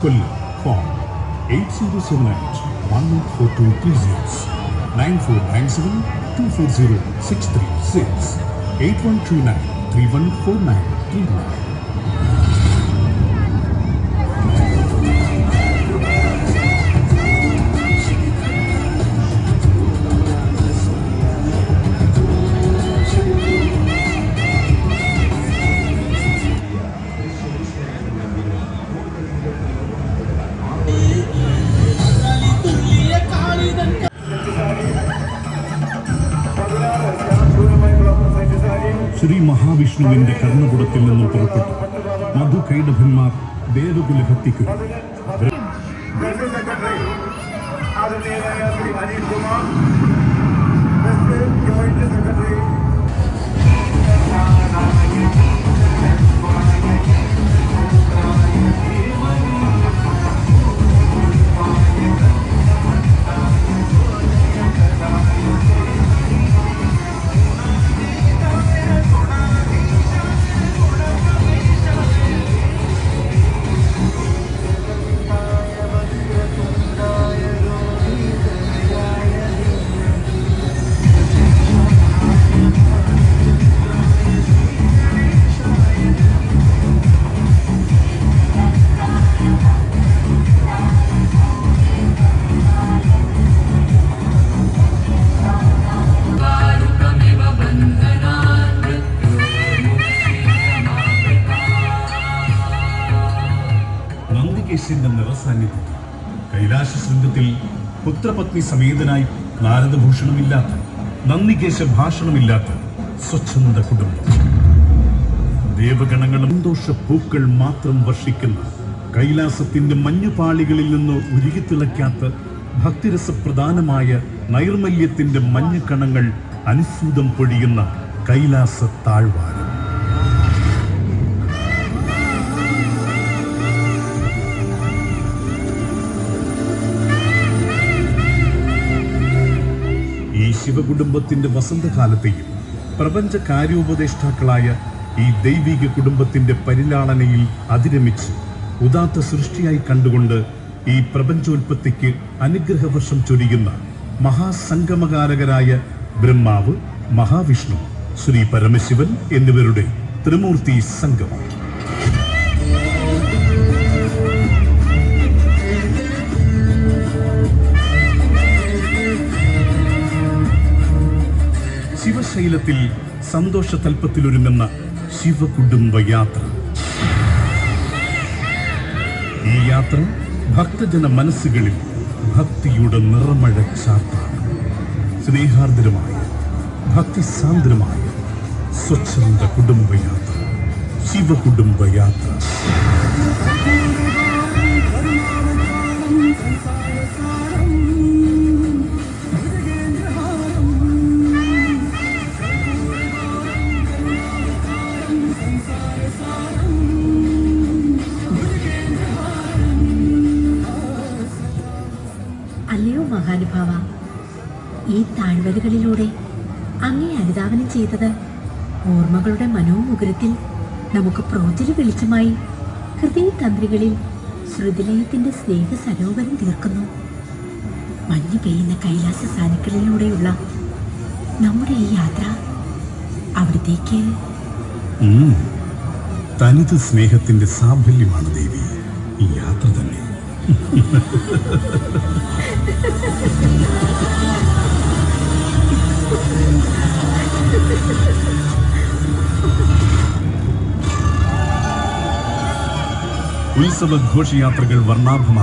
Call phone 8078-184230, 9497-240-636, 314939 Shri മഹാവിഷ്ണുവിന്റെ കർണപുടത്തിൽ നിന്നും പുറപ്പെട്ടു. ദേവകുലഹത്തിക്ക് വെസ്റ്റ് സെക്രട്ടറി ആദരണീയനായ ശ്രീ നന്ദികേശന്റെ നിറസാന്നിധ്യം കൈലാശ ശൃംഗത്തിൽ പുത്രപത്നി സമേതനായി നാരദഭൂഷണമില്ലാത്ത നന്ദികേശ ഭാഷണമില്ലാത്ത സ്വച്ഛന്ത കുടുംബം. ദേവഗണങ്ങൾ സന്തോഷ പൂക്കൾ മാത്രം വർഷിക്കുന്ന കൈലാസത്തിന്റെ മഞ്ഞുപാളികളിൽ നിന്ന് ഉരുകിത്തിളയ്ക്കാത്ത ഭക്തിരസപ്രധാനമായ നൈർമല്യത്തിന്റെ മഞ്ഞുകണങ്ങൾ അനുസ്യൂതം പൊഴിയുന്ന കൈലാസ താഴ്വാരം. ഈ ശിവകുടുംബത്തിന്റെ വസന്തകാലത്തെയും പ്രപഞ്ച കാര്യോപദേഷ്ടാക്കളായ ഈ ദൈവിക കുടുംബത്തിന്റെ പരിലാളനയിൽ അതിരമിച്ച് ഉദാത്ത സൃഷ്ടിയായി കണ്ടുകൊണ്ട് ഈ പ്രപഞ്ചോൽപത്തിക്ക് അനുഗ്രഹവർഷം ചൊരിയുന്ന മഹാസംഗമകാരകരായ ബ്രഹ്മാവ് മഹാവിഷ്ണു ശ്രീ പരമശിവൻ എന്നിവരുടെ ത്രിമൂർത്തി സംഗമം. ശിവശൈലത്തിൽ സന്തോഷ തൽപ്പത്തിലൊരുങ്ങുന്ന ശിവകുടുംബ യാത്ര ഈ യാത്ര ഭക്തജന മനസ്സുകളിൽ ഭക്തിയുടെ നിറമഴ ചാർത്താണ് സ്നേഹാർദ്രമായ ഭക്തിസാന്ദ്രമായ സ്വച്ഛന്ത കുടുംബയാത്ര. ശിവകുടുംബയാത്ര. അല്ലയോ ഈ താഴ്വരകളിലൂടെ അങ്ങേ അനുധാവനം ചെയ്തത് ഓർമ്മകളുടെ മനോമുകുരത്തിൽ നമുക്ക് പ്രോചന വെളിച്ചമായി ഹൃദയതന്ത്രികളിൽ ശ്രുതിലയത്തിന്റെ സ്നേഹ സരോവരം തീർക്കുന്നു. മഞ്ഞു പെയ്യുന്ന കൈലാസ സാനുക്കളിലൂടെയുള്ള നമ്മുടെ ഈ യാത്ര അവിടത്തേക്ക്. തനിത് സ്നേഹത്തിന്റെ സാഫല്യമാണ് ദേവി. ഈ യാത്ര തന്നെ. उत्सव घोष यात्रा वर्णाभम